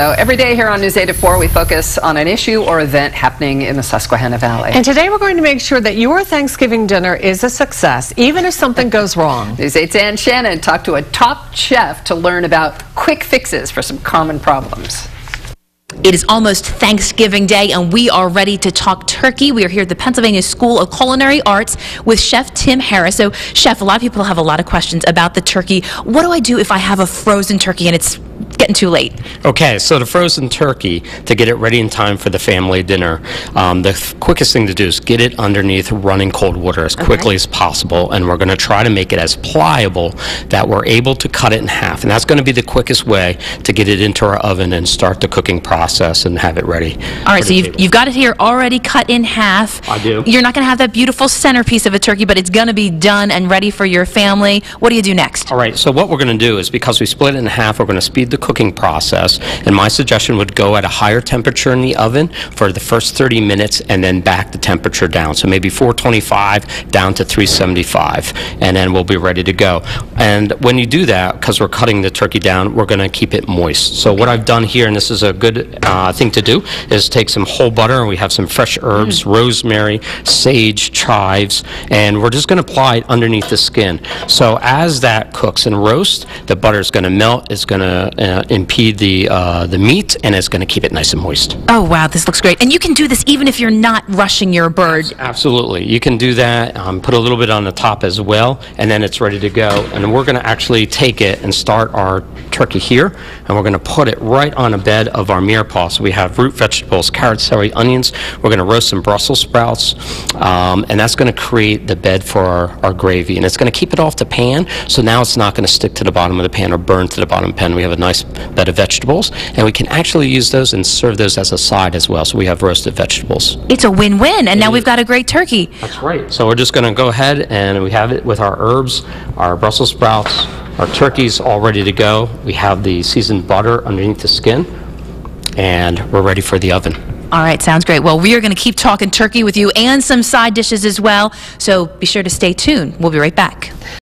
So every day here on News 8 at 4, we focus on an issue or event happening in the Susquehanna Valley. And today we're going to make sure that your Thanksgiving dinner is a success, even if something goes wrong. News 8's Anne Shannon talked to a top chef to learn about quick fixes for some common problems. It is almost Thanksgiving Day, and we are ready to talk turkey. We are here at the Pennsylvania School of Culinary Arts with Chef Tim Harris. So, Chef, a lot of people have a lot of questions about the turkey. What do I do if I have a frozen turkey and it's getting too late? Okay, so the frozen turkey, to get it ready in time for the family dinner, um, the quickest thing to do is get it underneath running cold water as quickly as possible, and we're going to try to make it as pliable that we're able to cut it in half. And that's going to be the quickest way to get it into our oven and start the cooking process and have it ready. All right, so you've, table. you've got it here already cut in half. I do. You're not going to have that beautiful centerpiece of a turkey, but it's going to be done and ready for your family. What do you do next? All right, so what we're going to do is because we split it in half, we're going to speed the cooking process. And my suggestion would go at a higher temperature in the oven for the first 30 minutes and then back the temperature down. So maybe 425 down to 375, and then we'll be ready to go. And when you do that, because we're cutting the turkey down, we're going to keep it moist. So what I've done here, and this is a good uh, thing to do, is take some whole butter, and we have some fresh herbs, rosemary, sage, chives, and we're just going to apply it underneath the skin. So as that cooks and roasts, the butter is going to melt, it's going to uh, impede the, uh, the meat, and it's going to keep it nice and moist. Oh, wow, this looks great. And you can do this even if you're not rushing your bird. Absolutely. You can do that, um, put a little bit on the top as well, and then it's ready to go. And we're going to actually take it and start our turkey here, and we're going to put it right on a bed of our mirepoix. So we have root vegetables, carrots, celery, onions. We're going to roast some Brussels sprouts, um, and that's going to create the bed for our, our gravy. And it's going to keep it off the pan, so now it's not going to stick to the bottom of the pan or burn to the bottom pan. We have a nice bed of vegetables, and we can actually use those and serve those as a side as well. So we have roasted vegetables. It's a win-win, and now mm-hmm. we've got a great turkey. That's right. So we're just going to go ahead and we have it with our herbs, our Brussels sprouts, our turkeys all ready to go. We have the seasoned butter underneath the skin, and we're ready for the oven. All right, sounds great. Well, we are going to keep talking turkey with you and some side dishes as well, so be sure to stay tuned. We'll be right back.